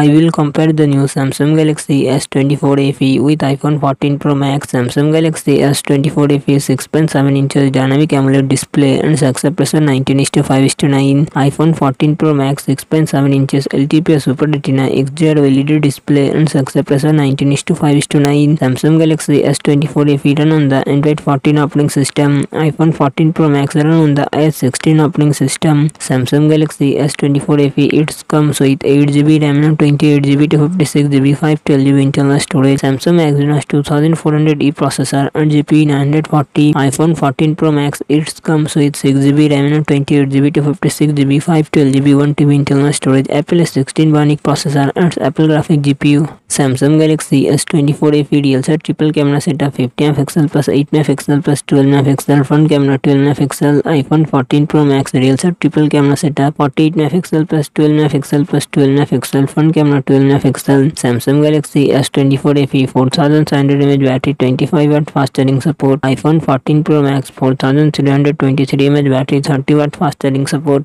I will compare the new Samsung Galaxy S24 FE with iPhone 14 Pro Max. Samsung Galaxy S24 FE 6.7 inches dynamic AMOLED display and success ratio 19 to 5 to 9. iPhone 14 Pro Max 6.7 inches LTPS Super Retina XDR LED display and success ratio 19 to 5 to 9. Samsung Galaxy S24 FE run on the Android 14 operating system. iPhone 14 Pro Max run on the iOS 16 operating system. Samsung Galaxy S24 FE it comes with 8GB RAM and 28GB to 56GB 512GB internal storage. Samsung Exynos 2400E processor and GPU 940. iPhone 14 Pro Max it comes with 6GB RAM and 28GB to 56GB 512GB 1TB internal storage. Apple A16 Bionic processor and Apple Graphic GPU. Samsung Galaxy S24 FE real set triple camera setup 50 MP plus 8 MP plus 12 MP front camera 12 MP iPhone 14 Pro Max real set triple camera setup 48 MP plus 12 MP plus 12 MP front camera 12 MP Samsung Galaxy S24 FE 4700 mAh battery 25 watt fast charging support iPhone 14 Pro Max 4323 mAh battery 30 watt fast charging support